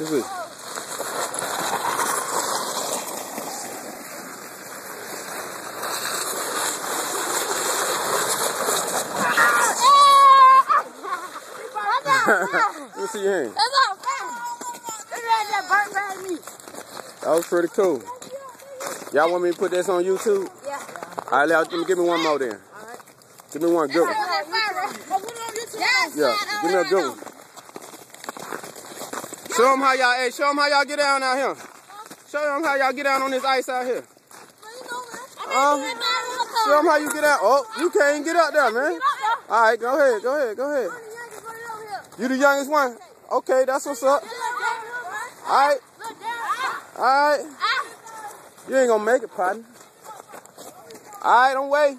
Let me see your hand. That was pretty cool. Y'all want me to put this on YouTube? Yeah. All right, let me give me one more then. Give me one good one. Yeah, give me a good one. Show them how y'all, hey, show them how y'all get down out here. Show them how y'all get down on this ice out here. Um, show them how you get out. Oh, you can't get up there, man. All right, go ahead, go ahead, go ahead. You the youngest one? Okay, that's what's up. All right, all right. You ain't gonna make it, partner. All right, don't wait.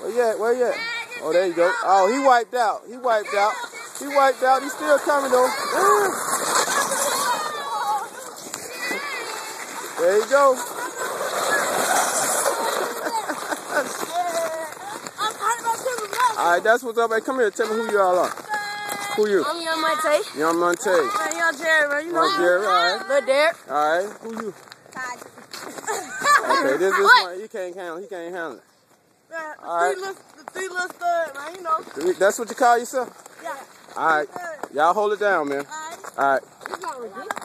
Where you at? Where you at? Oh, there you go. Oh, he wiped out. He wiped out. He wiped out. He's still coming though. There you go. All right, that's what's up. Hey, come here. Tell me who you all are. Who you? I'm Young Monte. Young Monte. Man, Young Jerry. You know Young Jerry, all right. Little Derek. All right. Who you? Okay, this is one. He can't handle. He can't handle it. The All right. three little, the three little stud, man. You know. That's what you call yourself? All right. Y'all hold it down, man. All right. All right. It's not ridiculous.